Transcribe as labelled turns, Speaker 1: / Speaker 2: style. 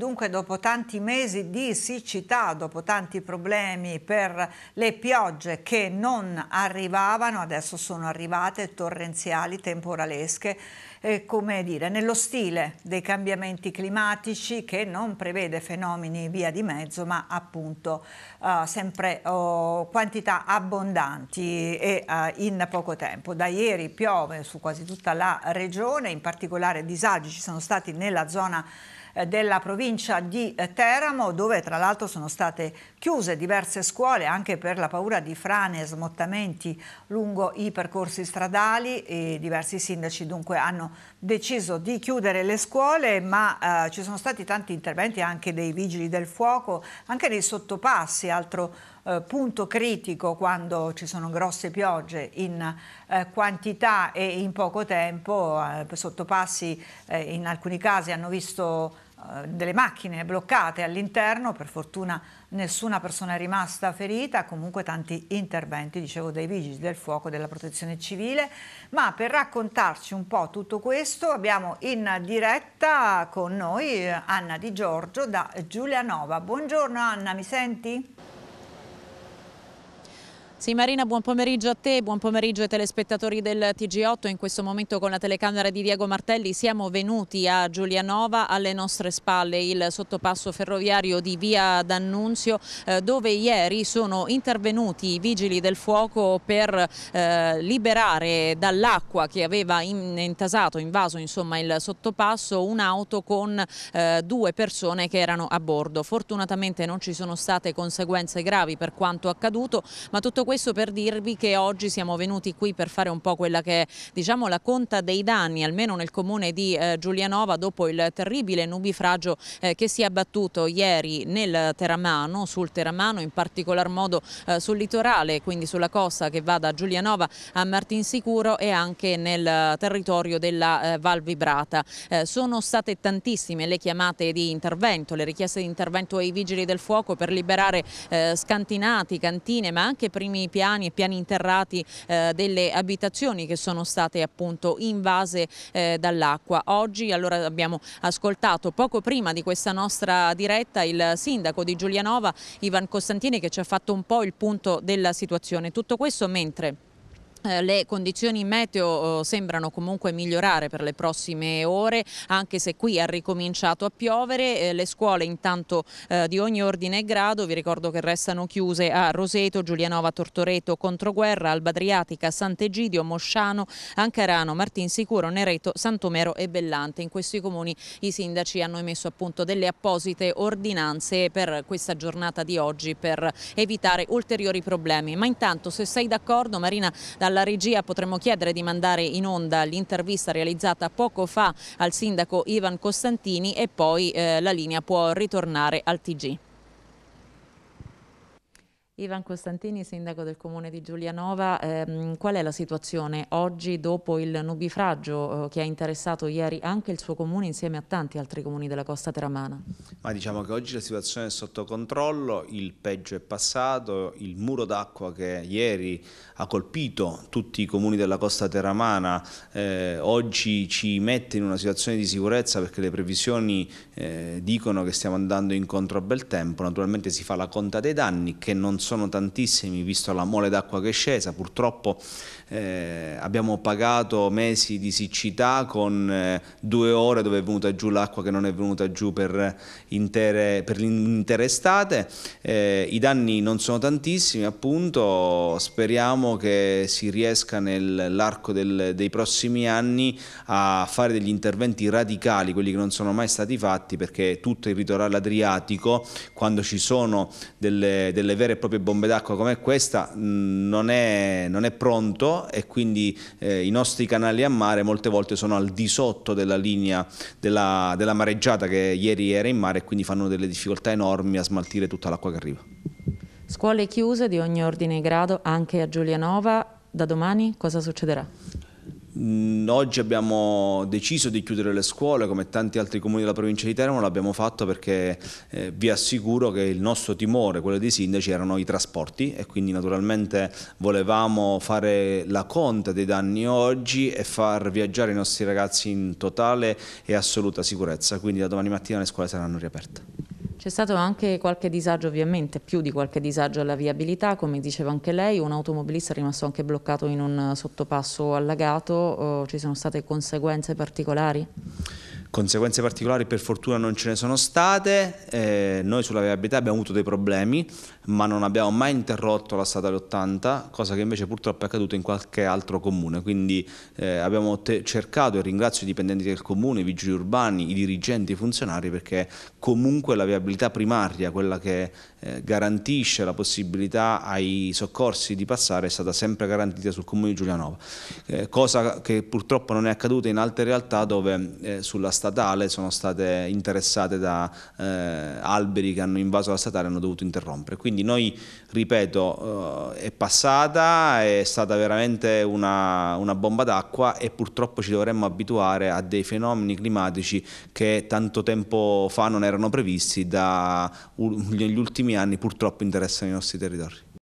Speaker 1: dunque dopo tanti mesi di siccità, dopo tanti problemi per le piogge che non arrivavano, adesso sono arrivate torrenziali, temporalesche, eh, come dire, nello stile dei cambiamenti climatici che non prevede fenomeni via di mezzo, ma appunto uh, sempre uh, quantità abbondanti e uh, in poco tempo. Da ieri piove su quasi tutta la regione, in particolare disagi ci sono stati nella zona eh, della provincia di eh, Teramo dove tra l'altro sono state chiuse diverse scuole anche per la paura di frane e smottamenti lungo i percorsi stradali e diversi sindaci dunque hanno deciso di chiudere le scuole ma eh, ci sono stati tanti interventi anche dei vigili del fuoco, anche dei sottopassi, altro eh, punto critico quando ci sono grosse piogge in eh, quantità e in poco tempo, eh, sottopassi eh, in alcuni casi hanno visto delle macchine bloccate all'interno, per fortuna nessuna persona è rimasta ferita, comunque tanti interventi, dicevo, dei vigili del fuoco, della protezione civile, ma per raccontarci un po' tutto questo abbiamo in diretta con noi Anna Di Giorgio da Giulianova. Buongiorno Anna, mi senti?
Speaker 2: Sì Marina, buon pomeriggio a te, buon pomeriggio ai telespettatori del TG8. In questo momento con la telecamera di Diego Martelli siamo venuti a Giulianova, alle nostre spalle il sottopasso ferroviario di Via D'Annunzio eh, dove ieri sono intervenuti i vigili del fuoco per eh, liberare dall'acqua che aveva intasato, invaso insomma il sottopasso un'auto con eh, due persone che erano a bordo. Fortunatamente non ci sono state conseguenze gravi per quanto accaduto ma tutto questo per dirvi che oggi siamo venuti qui per fare un po' quella che è diciamo, la conta dei danni, almeno nel comune di eh, Giulianova, dopo il terribile nubifragio eh, che si è abbattuto ieri nel Teramano, sul Teramano, in particolar modo eh, sul litorale, quindi sulla costa che va da Giulianova a Martinsicuro e anche nel territorio della eh, Val Vibrata. Eh, sono state tantissime le chiamate di intervento, le richieste di intervento ai vigili del fuoco per liberare eh, scantinati, cantine, ma anche primi primi piani e piani interrati eh, delle abitazioni che sono state appunto invase eh, dall'acqua. Oggi allora abbiamo ascoltato poco prima di questa nostra diretta il sindaco di Giulianova Ivan Costantini che ci ha fatto un po' il punto della situazione. Tutto questo mentre le condizioni meteo eh, sembrano comunque migliorare per le prossime ore anche se qui ha ricominciato a piovere, eh, le scuole intanto di ogni ordine e grado, vi ricordo che restano chiuse a Roseto, Giulianova, Tortoreto, Controguerra, Alba Adriatica, Sant'Egidio, Mosciano, Ancarano, Martinsicuro, Nereto, Santomero e Bellante. In questi comuni i sindaci hanno emesso appunto delle apposite ordinanze per questa giornata di oggi per evitare ulteriori problemi. Ma intanto se sei d'accordo Marina dalla regia potremmo chiedere di mandare in onda l'intervista realizzata poco fa al sindaco Ivan Costantini e poi eh, la linea può ritornare al TG. Ivan Costantini, sindaco del comune di Giulianova, ehm, qual è la situazione oggi dopo il nubifragio eh, che ha interessato ieri anche il suo comune insieme a tanti altri comuni della costa teramana?
Speaker 3: Ma diciamo che oggi la situazione è sotto controllo, il peggio è passato, il muro d'acqua che ieri ha colpito tutti i comuni della costa teramana eh, oggi ci mette in una situazione di sicurezza perché le previsioni eh, dicono che stiamo andando incontro a bel tempo, naturalmente si fa la conta dei danni che non sono sono tantissimi visto la mole d'acqua che è scesa, purtroppo eh, abbiamo pagato mesi di siccità con eh, due ore dove è venuta giù l'acqua che non è venuta giù per, per l'intera estate, eh, i danni non sono tantissimi appunto, speriamo che si riesca nell'arco dei prossimi anni a fare degli interventi radicali, quelli che non sono mai stati fatti perché tutto il litorale adriatico quando ci sono delle, delle vere e proprie bombe d'acqua come questa non è, non è pronto e quindi eh, i nostri canali a mare molte volte sono al di sotto della linea della, della mareggiata che ieri era in mare e quindi fanno delle difficoltà enormi a smaltire tutta l'acqua che arriva.
Speaker 2: Scuole chiuse di ogni ordine e grado anche a Giulianova, da domani cosa succederà?
Speaker 3: Oggi abbiamo deciso di chiudere le scuole come tanti altri comuni della provincia di Teramo, l'abbiamo fatto perché eh, vi assicuro che il nostro timore, quello dei sindaci, erano i trasporti e quindi naturalmente volevamo fare la conta dei danni oggi e far viaggiare i nostri ragazzi in totale e assoluta sicurezza, quindi da domani mattina le scuole saranno riaperte.
Speaker 2: C'è stato anche qualche disagio ovviamente, più di qualche disagio alla viabilità, come diceva anche lei, un automobilista è rimasto anche bloccato in un sottopasso allagato, ci sono state conseguenze particolari?
Speaker 3: Conseguenze particolari per fortuna non ce ne sono state, eh, noi sulla viabilità abbiamo avuto dei problemi, ma non abbiamo mai interrotto la statale 80, cosa che invece purtroppo è accaduta in qualche altro comune, quindi eh, abbiamo cercato e ringrazio i dipendenti del comune, i vigili urbani, i dirigenti, i funzionari, perché comunque la viabilità primaria, quella che eh, garantisce la possibilità ai soccorsi di passare, è stata sempre garantita sul comune di Giulianova, eh, cosa che purtroppo non è accaduta in altre realtà dove eh, sulla statale sono state interessate da eh, alberi che hanno invaso la statale e hanno dovuto interrompere. Quindi noi, ripeto, eh, è passata, è stata veramente una, una bomba d'acqua e purtroppo ci dovremmo abituare a dei fenomeni climatici che tanto tempo fa non erano previsti da, negli ultimi anni purtroppo interessano i nostri territori.